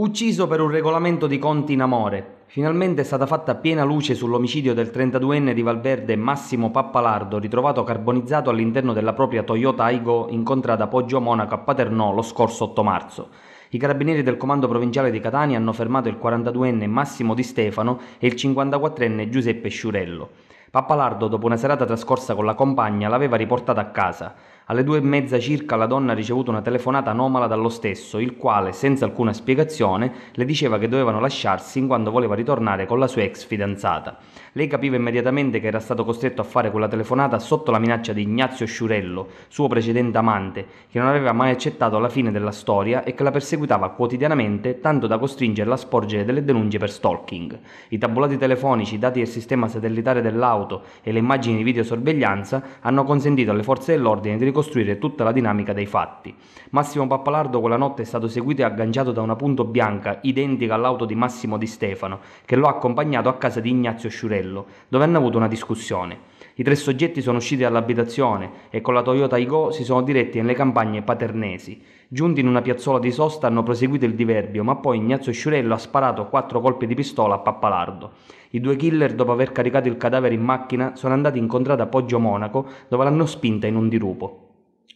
Ucciso per un regolamento di conti in amore. Finalmente è stata fatta piena luce sull'omicidio del 32enne di Valverde Massimo Pappalardo, ritrovato carbonizzato all'interno della propria Toyota Aigo incontrata a Poggio Monaco a Paternò lo scorso 8 marzo. I carabinieri del comando provinciale di Catania hanno fermato il 42enne Massimo Di Stefano e il 54enne Giuseppe Sciurello. Pappalardo, dopo una serata trascorsa con la compagna, l'aveva riportata a casa. Alle due e mezza circa la donna ha ricevuto una telefonata anomala dallo stesso, il quale, senza alcuna spiegazione, le diceva che dovevano lasciarsi in quanto voleva ritornare con la sua ex fidanzata. Lei capiva immediatamente che era stato costretto a fare quella telefonata sotto la minaccia di Ignazio Sciurello, suo precedente amante, che non aveva mai accettato la fine della storia e che la perseguitava quotidianamente tanto da costringerla a sporgere delle denunce per stalking. I tabulati telefonici, dati del sistema satellitare dell'auto e le immagini di videosorveglianza hanno consentito alle forze dell'ordine di ricostruire tutta la dinamica dei fatti. Massimo Pappalardo quella notte è stato seguito e agganciato da una punto bianca identica all'auto di Massimo Di Stefano, che lo ha accompagnato a casa di Ignazio Sciurello, dove hanno avuto una discussione. I tre soggetti sono usciti dall'abitazione e con la Toyota Igo si sono diretti nelle campagne paternesi. Giunti in una piazzola di sosta hanno proseguito il diverbio, ma poi Ignazio Sciurello ha sparato quattro colpi di pistola a Pappalardo. I due killer, dopo aver caricato il cadavere in macchina, sono andati incontrati a Poggio Monaco, dove l'hanno spinta in un dirupo.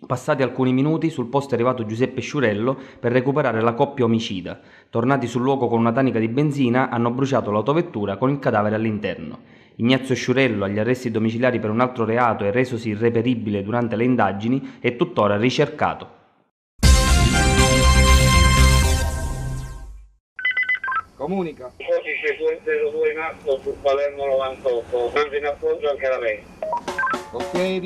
Passati alcuni minuti, sul posto è arrivato Giuseppe Sciurello per recuperare la coppia omicida. Tornati sul luogo con una tanica di benzina, hanno bruciato l'autovettura con il cadavere all'interno. Ignazio Sciurello, agli arresti domiciliari per un altro reato e resosi irreperibile durante le indagini, è tuttora ricercato. Comunica. Codice 02 in atto su Palermo 98, tanto in appoggio anche da lei.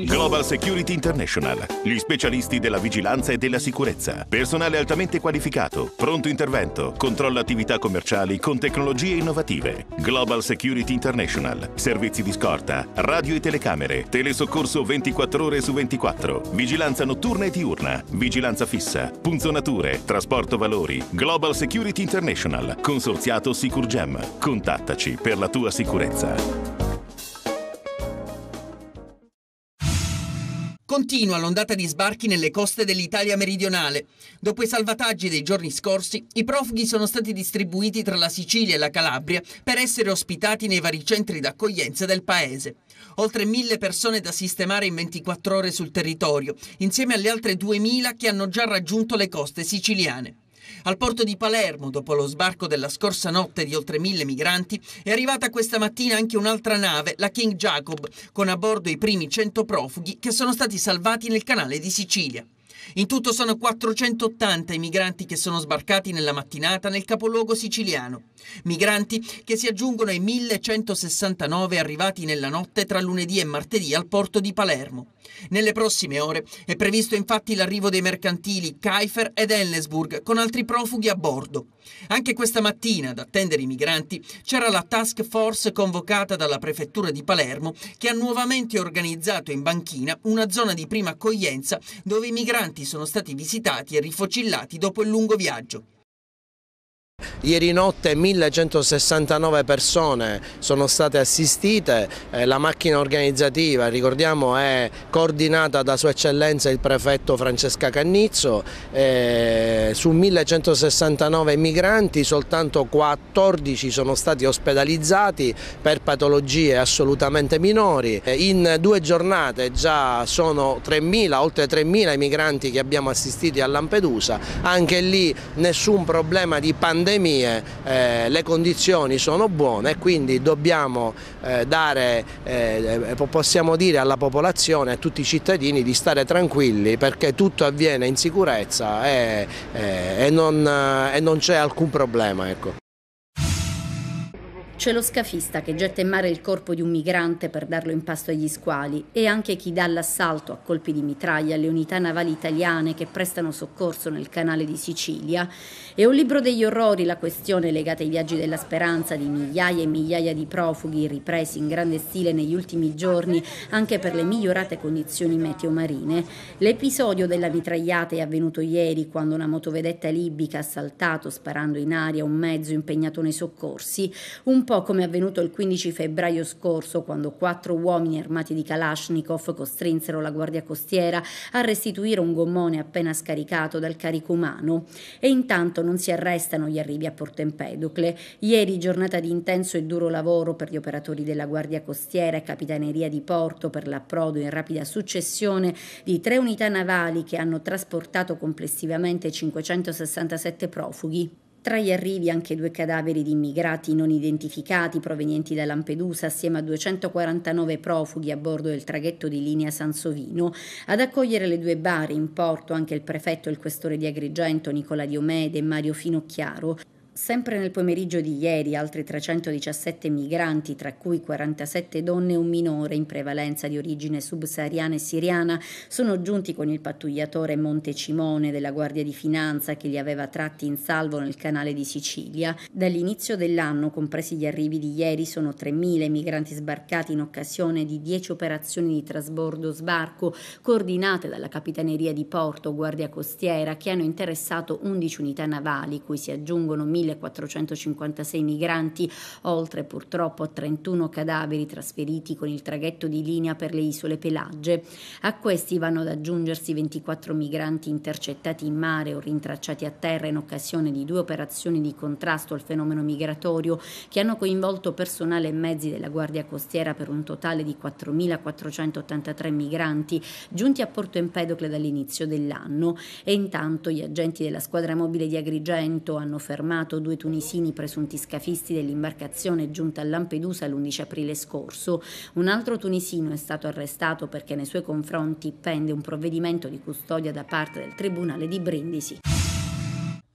Global Security International, gli specialisti della vigilanza e della sicurezza. Personale altamente qualificato, pronto intervento, controlla attività commerciali con tecnologie innovative. Global Security International, servizi di scorta, radio e telecamere, telesoccorso 24 ore su 24, vigilanza notturna e diurna, vigilanza fissa, punzonature, trasporto valori. Global Security International, consorziato Sicurgem. Contattaci per la tua sicurezza. Continua l'ondata di sbarchi nelle coste dell'Italia meridionale. Dopo i salvataggi dei giorni scorsi, i profughi sono stati distribuiti tra la Sicilia e la Calabria per essere ospitati nei vari centri d'accoglienza del paese. Oltre mille persone da sistemare in 24 ore sul territorio, insieme alle altre 2000 che hanno già raggiunto le coste siciliane. Al porto di Palermo, dopo lo sbarco della scorsa notte di oltre mille migranti, è arrivata questa mattina anche un'altra nave, la King Jacob, con a bordo i primi 100 profughi che sono stati salvati nel canale di Sicilia. In tutto sono 480 i migranti che sono sbarcati nella mattinata nel capoluogo siciliano. Migranti che si aggiungono ai 1169 arrivati nella notte tra lunedì e martedì al porto di Palermo. Nelle prossime ore è previsto infatti l'arrivo dei mercantili Kaifer ed Ellensburg con altri profughi a bordo. Anche questa mattina, ad attendere i migranti, c'era la task force convocata dalla prefettura di Palermo che ha nuovamente organizzato in banchina una zona di prima accoglienza dove i migranti sono stati visitati e rifocillati dopo il lungo viaggio. Ieri notte 1169 persone sono state assistite, eh, la macchina organizzativa ricordiamo è coordinata da Sua Eccellenza il prefetto Francesca Cannizzo, eh, su 1169 migranti soltanto 14 sono stati ospedalizzati per patologie assolutamente minori, eh, in due giornate già sono 3.000, oltre 3.000 i migranti che abbiamo assistiti a Lampedusa, anche lì nessun problema di pandemia pandemie eh, le condizioni sono buone e quindi dobbiamo eh, dare, eh, possiamo dire alla popolazione, a tutti i cittadini di stare tranquilli perché tutto avviene in sicurezza e, eh, e non, non c'è alcun problema. Ecco. C'è lo scafista che getta in mare il corpo di un migrante per darlo in pasto agli squali e anche chi dà l'assalto a colpi di mitraglia alle unità navali italiane che prestano soccorso nel canale di Sicilia. E un libro degli orrori, la questione legata ai viaggi della speranza di migliaia e migliaia di profughi ripresi in grande stile negli ultimi giorni anche per le migliorate condizioni meteo marine. L'episodio della mitragliata è avvenuto ieri quando una motovedetta libica ha assaltato sparando in aria un mezzo impegnato nei soccorsi. Un po' come è avvenuto il 15 febbraio scorso, quando quattro uomini armati di Kalashnikov costrinsero la Guardia Costiera a restituire un gommone appena scaricato dal carico umano. E intanto non si arrestano gli arrivi a Porto Empedocle. Ieri giornata di intenso e duro lavoro per gli operatori della Guardia Costiera e Capitaneria di Porto per l'approdo in rapida successione di tre unità navali che hanno trasportato complessivamente 567 profughi. Tra gli arrivi anche due cadaveri di immigrati non identificati provenienti da Lampedusa assieme a 249 profughi a bordo del traghetto di linea Sansovino. Ad accogliere le due bare in porto anche il prefetto e il questore di Agrigento Nicola Diomede e Mario Finocchiaro. Sempre nel pomeriggio di ieri altri 317 migranti, tra cui 47 donne e un minore in prevalenza di origine subsahariana e siriana, sono giunti con il pattugliatore Montecimone della Guardia di Finanza che li aveva tratti in salvo nel canale di Sicilia. Dall'inizio dell'anno, compresi gli arrivi di ieri, sono 3.000 migranti sbarcati in occasione di 10 operazioni di trasbordo sbarco coordinate dalla Capitaneria di Porto, Guardia Costiera, che hanno interessato 11 unità navali, cui si aggiungono 1.000 1.456 migranti, oltre purtroppo a 31 cadaveri trasferiti con il traghetto di linea per le isole Pelagge. A questi vanno ad aggiungersi 24 migranti intercettati in mare o rintracciati a terra in occasione di due operazioni di contrasto al fenomeno migratorio che hanno coinvolto personale e mezzi della Guardia Costiera per un totale di 4.483 migranti giunti a Porto Empedocle dall'inizio dell'anno e intanto gli agenti della squadra mobile di Agrigento hanno fermato due tunisini presunti scafisti dell'imbarcazione giunta a Lampedusa l'11 aprile scorso. Un altro tunisino è stato arrestato perché nei suoi confronti pende un provvedimento di custodia da parte del Tribunale di Brindisi.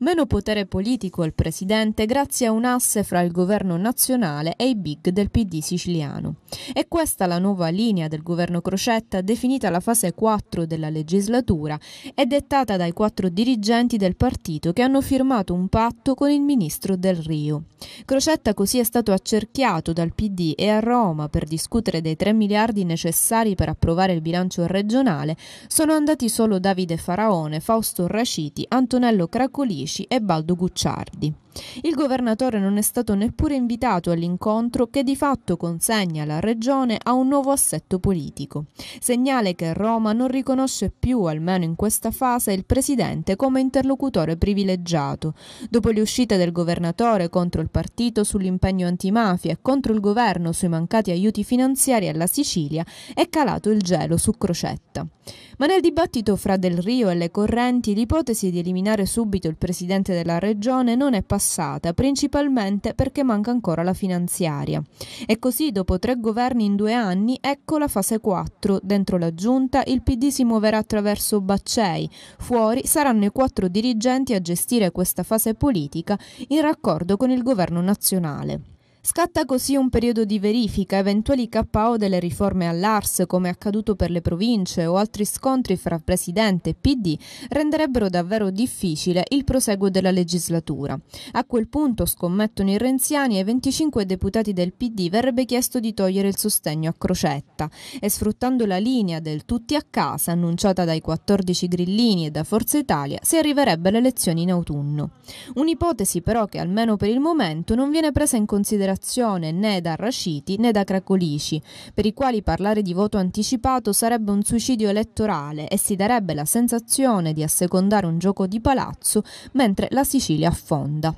Meno potere politico al presidente grazie a un asse fra il governo nazionale e i big del PD siciliano. È questa la nuova linea del governo Crocetta definita la fase 4 della legislatura e dettata dai quattro dirigenti del partito che hanno firmato un patto con il ministro Del Rio. Crocetta così è stato accerchiato dal PD e a Roma per discutere dei 3 miliardi necessari per approvare il bilancio regionale sono andati solo Davide Faraone, Fausto Raciti, Antonello Cracolini Felici e Baldo Gucciardi. Il governatore non è stato neppure invitato all'incontro che di fatto consegna la regione a un nuovo assetto politico. Segnale che Roma non riconosce più, almeno in questa fase, il presidente come interlocutore privilegiato. Dopo le uscite del governatore contro il partito sull'impegno antimafia e contro il governo sui mancati aiuti finanziari alla Sicilia, è calato il gelo su Crocetta. Ma nel dibattito fra Del Rio e le correnti l'ipotesi di eliminare subito il presidente della regione non è passata passata, principalmente perché manca ancora la finanziaria. E così, dopo tre governi in due anni, ecco la fase 4. Dentro la giunta il PD si muoverà attraverso Baccei, fuori saranno i quattro dirigenti a gestire questa fase politica in raccordo con il governo nazionale. Scatta così un periodo di verifica, eventuali KO delle riforme all'ARS, come accaduto per le province, o altri scontri fra Presidente e PD renderebbero davvero difficile il proseguo della legislatura. A quel punto, scommettono i renziani, ai 25 deputati del PD verrebbe chiesto di togliere il sostegno a Crocetta e sfruttando la linea del tutti a casa annunciata dai 14 grillini e da Forza Italia si arriverebbe alle elezioni in autunno. Un'ipotesi però che almeno per il momento non viene presa in considerazione considerazione né da Raciti né da Cracolici, per i quali parlare di voto anticipato sarebbe un suicidio elettorale e si darebbe la sensazione di assecondare un gioco di palazzo mentre la Sicilia affonda.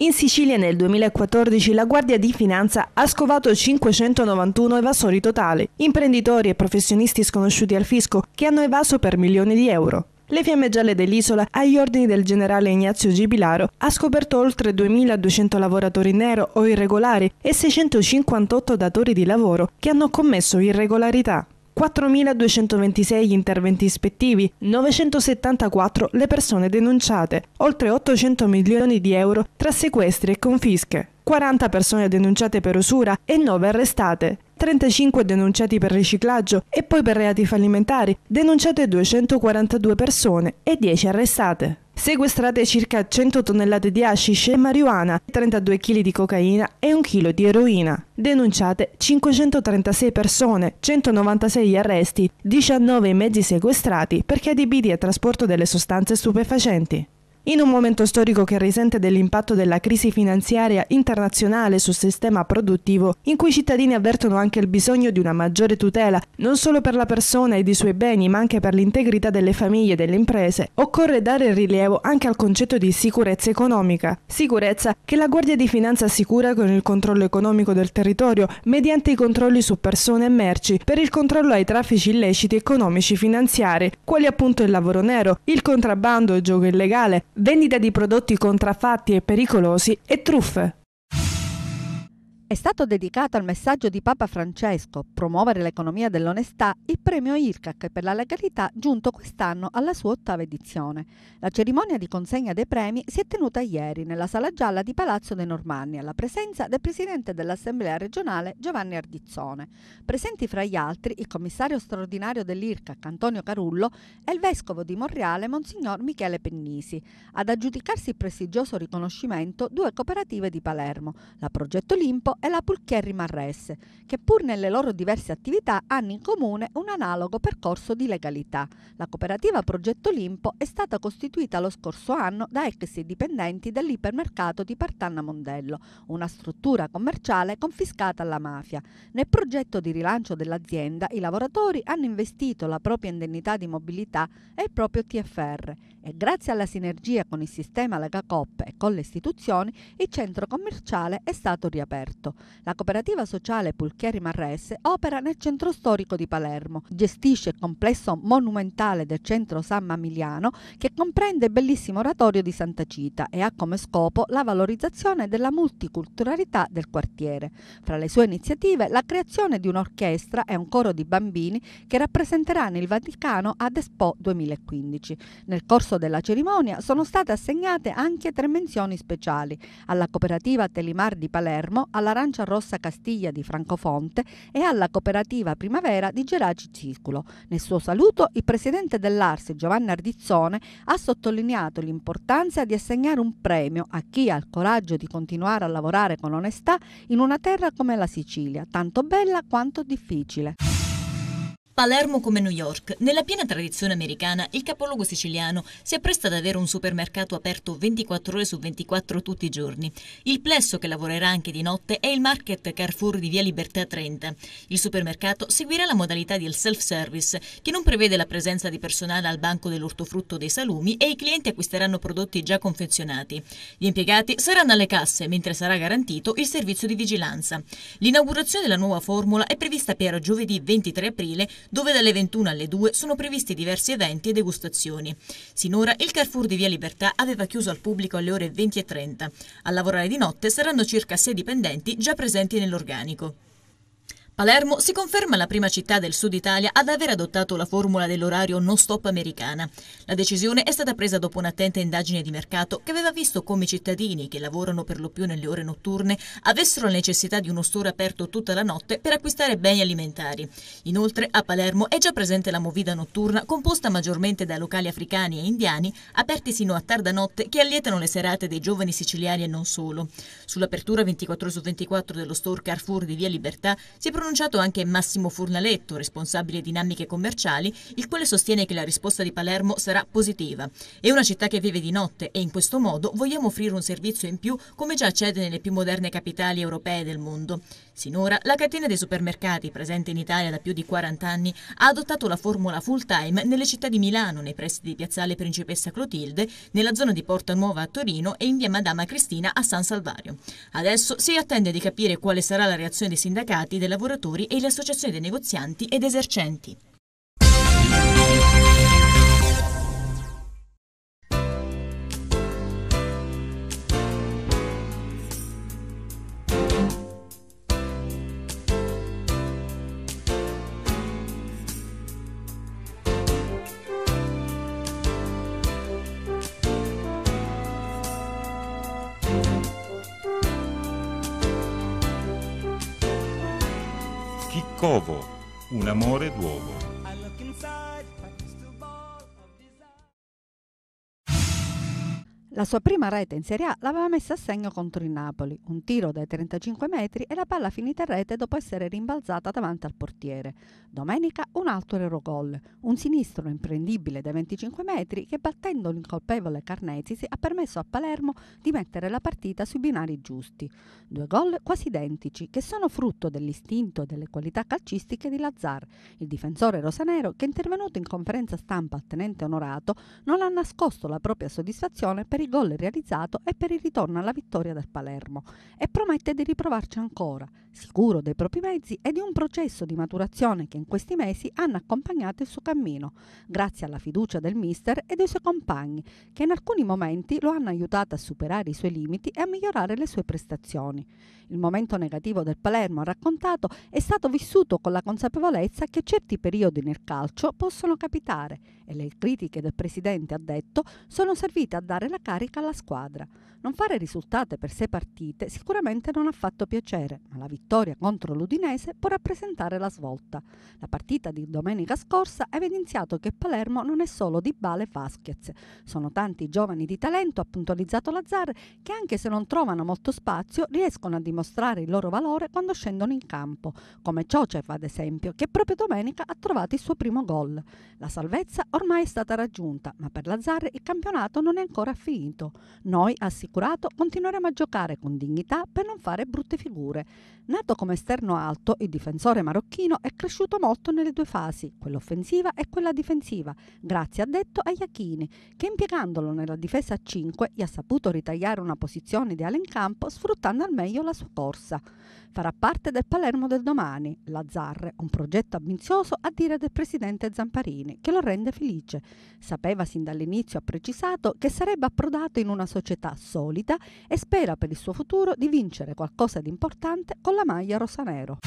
In Sicilia nel 2014 la Guardia di Finanza ha scovato 591 evasori totali, imprenditori e professionisti sconosciuti al fisco che hanno evaso per milioni di euro. Le Fiamme Gialle dell'isola, agli ordini del generale Ignazio Gibilaro, ha scoperto oltre 2.200 lavoratori nero o irregolari e 658 datori di lavoro che hanno commesso irregolarità. 4.226 gli interventi ispettivi, 974 le persone denunciate, oltre 800 milioni di euro tra sequestri e confische, 40 persone denunciate per usura e 9 arrestate, 35 denunciati per riciclaggio e poi per reati fallimentari, denunciate 242 persone e 10 arrestate. Sequestrate circa 100 tonnellate di hashish e marijuana, 32 kg di cocaina e 1 kg di eroina. Denunciate 536 persone, 196 arresti, 19 mezzi sequestrati perché adibiti al trasporto delle sostanze stupefacenti. In un momento storico che risente dell'impatto della crisi finanziaria internazionale sul sistema produttivo, in cui i cittadini avvertono anche il bisogno di una maggiore tutela, non solo per la persona ed i suoi beni, ma anche per l'integrità delle famiglie e delle imprese, occorre dare rilievo anche al concetto di sicurezza economica. Sicurezza che la Guardia di Finanza assicura con il controllo economico del territorio mediante i controlli su persone e merci, per il controllo ai traffici illeciti economici finanziari, quali appunto il lavoro nero, il contrabbando e gioco illegale, vendita di prodotti contraffatti e pericolosi e truffe. È stato dedicato al messaggio di Papa Francesco, promuovere l'economia dell'onestà, il premio IRCAC per la legalità giunto quest'anno alla sua ottava edizione. La cerimonia di consegna dei premi si è tenuta ieri nella Sala Gialla di Palazzo dei Normanni alla presenza del Presidente dell'Assemblea regionale Giovanni Ardizzone. Presenti fra gli altri il commissario straordinario dell'IRCAC Antonio Carullo e il Vescovo di Monreale Monsignor Michele Pennisi. Ad aggiudicarsi il prestigioso riconoscimento due cooperative di Palermo, la Progetto Limpo e la Pulchieri Marresse, che pur nelle loro diverse attività hanno in comune un analogo percorso di legalità. La cooperativa Progetto Limpo è stata costituita lo scorso anno da ex dipendenti dell'ipermercato di Partanna Mondello, una struttura commerciale confiscata alla mafia. Nel progetto di rilancio dell'azienda i lavoratori hanno investito la propria indennità di mobilità e il proprio TFR e grazie alla sinergia con il sistema Legacop e con le istituzioni il centro commerciale è stato riaperto. Stato. La cooperativa sociale Pulchieri Marrese opera nel centro storico di Palermo, gestisce il complesso monumentale del centro San Mamiliano che comprende il bellissimo oratorio di Santa Cita e ha come scopo la valorizzazione della multiculturalità del quartiere. Fra le sue iniziative la creazione di un'orchestra e un coro di bambini che rappresenteranno il Vaticano ad Expo 2015. Nel corso della cerimonia sono state assegnate anche tre menzioni speciali alla cooperativa Telimar di Palermo, alla all'Arancia Rossa Castiglia di Francofonte e alla cooperativa Primavera di Geraci Circulo. Nel suo saluto il presidente dell'Ars Giovanni Ardizzone ha sottolineato l'importanza di assegnare un premio a chi ha il coraggio di continuare a lavorare con onestà in una terra come la Sicilia, tanto bella quanto difficile. Palermo come New York. Nella piena tradizione americana, il capoluogo siciliano si appresta ad avere un supermercato aperto 24 ore su 24 tutti i giorni. Il plesso che lavorerà anche di notte è il Market Carrefour di Via Libertà 30. Il supermercato seguirà la modalità del self-service, che non prevede la presenza di personale al banco dell'ortofrutto dei salumi e i clienti acquisteranno prodotti già confezionati. Gli impiegati saranno alle casse, mentre sarà garantito il servizio di vigilanza. L'inaugurazione della nuova formula è prevista per giovedì 23 aprile dove dalle 21 alle 2 sono previsti diversi eventi e degustazioni. Sinora il Carrefour di Via Libertà aveva chiuso al pubblico alle ore 20.30. A lavorare di notte saranno circa 6 dipendenti già presenti nell'organico. Palermo si conferma la prima città del sud Italia ad aver adottato la formula dell'orario non stop americana. La decisione è stata presa dopo un'attenta indagine di mercato che aveva visto come i cittadini, che lavorano per lo più nelle ore notturne, avessero la necessità di uno store aperto tutta la notte per acquistare beni alimentari. Inoltre a Palermo è già presente la movida notturna composta maggiormente da locali africani e indiani aperti sino a tarda notte che allietano le serate dei giovani siciliani e non solo. Sull'apertura 24 su 24 dello store Carrefour di Via Libertà si pronuncia pronunciato anche Massimo Furnaletto, responsabile dinamiche commerciali, il quale sostiene che la risposta di Palermo sarà positiva. È una città che vive di notte e in questo modo vogliamo offrire un servizio in più come già accede nelle più moderne capitali europee del mondo. Sinora la catena dei supermercati presente in Italia da più di 40 anni ha adottato la formula full time nelle città di Milano, nei pressi di Piazzale Principessa Clotilde, nella zona di Porta Nuova a Torino e in via Madama Cristina a San Salvario. Adesso si attende di capire quale sarà la reazione dei sindacati, dei lavoratori e le associazioni dei negozianti ed esercenti. Covo, un amore d'uomo. La sua prima rete in Serie A l'aveva messa a segno contro il Napoli, un tiro dai 35 metri e la palla finita in rete dopo essere rimbalzata davanti al portiere. Domenica un altro erogol, un sinistro imprendibile dai 25 metri che battendo l'incolpevole Carnezisi ha permesso a Palermo di mettere la partita sui binari giusti. Due gol quasi identici che sono frutto dell'istinto e delle qualità calcistiche di Lazzar, il difensore rosanero che intervenuto in conferenza stampa al tenente onorato non ha nascosto la propria soddisfazione per il gol realizzato e per il ritorno alla vittoria del Palermo e promette di riprovarci ancora, sicuro dei propri mezzi e di un processo di maturazione che in questi mesi hanno accompagnato il suo cammino, grazie alla fiducia del mister e dei suoi compagni, che in alcuni momenti lo hanno aiutato a superare i suoi limiti e a migliorare le sue prestazioni. Il momento negativo del Palermo raccontato è stato vissuto con la consapevolezza che certi periodi nel calcio possono capitare e le critiche del presidente ha detto sono servite a dare la carica alla squadra. Non fare risultate per sei partite sicuramente non ha fatto piacere, ma la vittoria contro l'Udinese può rappresentare la svolta. La partita di domenica scorsa ha evidenziato che Palermo non è solo di Bale e Vasquez. Sono tanti giovani di talento, ha puntualizzato Lazzar, che anche se non trovano molto spazio riescono a dimostrare il loro valore quando scendono in campo, come Ciocev ad esempio, che proprio domenica ha trovato il suo primo gol. La salvezza ormai è stata raggiunta, ma per Lazzar il campionato non è ancora finito. Noi, assicuriamo assicurato, continueremo a giocare con dignità per non fare brutte figure. Nato come esterno alto, il difensore marocchino è cresciuto molto nelle due fasi, quella offensiva e quella difensiva, grazie a detto a Iachini, che impiegandolo nella difesa a 5 gli ha saputo ritagliare una posizione ideale in campo sfruttando al meglio la sua corsa. Farà parte del Palermo del domani, la Zarre, un progetto ambizioso a dire del presidente Zamparini, che lo rende felice. Sapeva sin dall'inizio, ha precisato, che sarebbe approdato in una società solida e spera per il suo futuro di vincere qualcosa di importante con la maglia rosanero.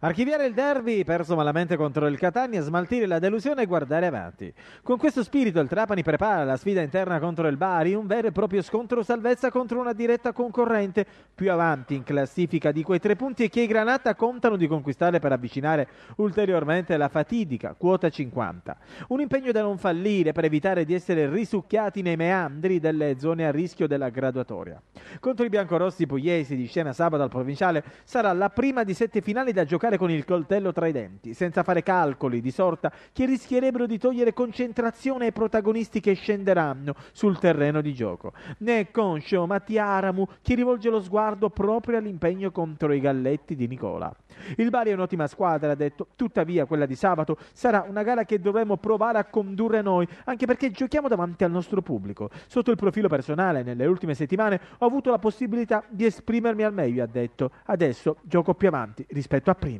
Archiviare il derby perso malamente contro il Catania, smaltire la delusione e guardare avanti. Con questo spirito il Trapani prepara la sfida interna contro il Bari, un vero e proprio scontro salvezza contro una diretta concorrente più avanti in classifica di quei tre punti che i Granata contano di conquistare per avvicinare ulteriormente la fatidica quota 50. Un impegno da non fallire per evitare di essere risucchiati nei meandri delle zone a rischio della graduatoria. Contro i biancorossi pugliesi di scena sabato al provinciale sarà la prima di sette finali da giocare con il coltello tra i denti, senza fare calcoli di sorta che rischierebbero di togliere concentrazione ai protagonisti che scenderanno sul terreno di gioco. Ne è conscio Mattia Aramu che rivolge lo sguardo proprio all'impegno contro i galletti di Nicola. Il Bari è un'ottima squadra, ha detto, tuttavia quella di sabato sarà una gara che dovremo provare a condurre noi, anche perché giochiamo davanti al nostro pubblico. Sotto il profilo personale, nelle ultime settimane ho avuto la possibilità di esprimermi al meglio, ha detto. Adesso gioco più avanti rispetto a prima.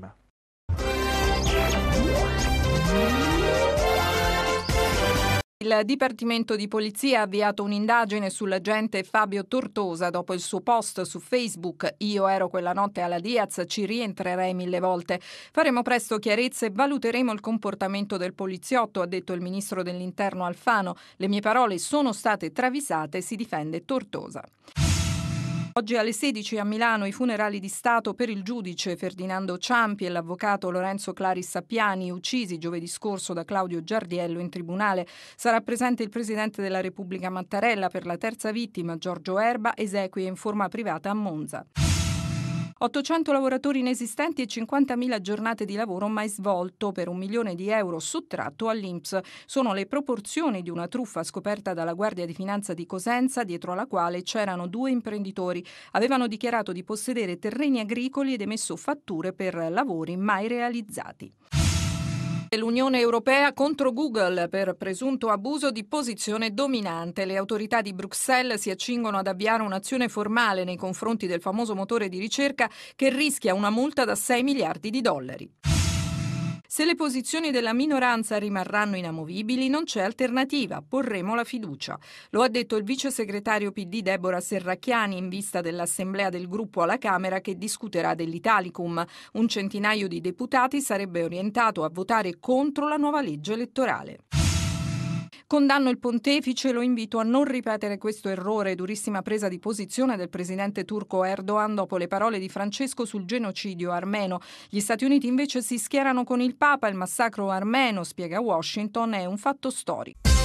Il Dipartimento di Polizia ha avviato un'indagine sull'agente Fabio Tortosa dopo il suo post su Facebook Io ero quella notte alla Diaz, ci rientrerei mille volte. Faremo presto chiarezza e valuteremo il comportamento del poliziotto, ha detto il ministro dell'Interno Alfano. Le mie parole sono state travisate, si difende Tortosa. Oggi alle 16 a Milano i funerali di Stato per il giudice Ferdinando Ciampi e l'avvocato Lorenzo Claris Sappiani, uccisi giovedì scorso da Claudio Giardiello in tribunale. Sarà presente il Presidente della Repubblica Mattarella per la terza vittima, Giorgio Erba, esequie in forma privata a Monza. 800 lavoratori inesistenti e 50.000 giornate di lavoro mai svolto per un milione di euro sottratto all'Inps. Sono le proporzioni di una truffa scoperta dalla Guardia di Finanza di Cosenza, dietro alla quale c'erano due imprenditori. Avevano dichiarato di possedere terreni agricoli ed emesso fatture per lavori mai realizzati. L'Unione Europea contro Google per presunto abuso di posizione dominante. Le autorità di Bruxelles si accingono ad avviare un'azione formale nei confronti del famoso motore di ricerca che rischia una multa da 6 miliardi di dollari. Se le posizioni della minoranza rimarranno inamovibili, non c'è alternativa, porremo la fiducia. Lo ha detto il vice segretario PD Deborah Serracchiani in vista dell'assemblea del gruppo alla Camera che discuterà dell'Italicum. Un centinaio di deputati sarebbe orientato a votare contro la nuova legge elettorale. Condanno il pontefice e lo invito a non ripetere questo errore, durissima presa di posizione del presidente turco Erdogan dopo le parole di Francesco sul genocidio armeno. Gli Stati Uniti invece si schierano con il Papa, il massacro armeno, spiega Washington, è un fatto storico.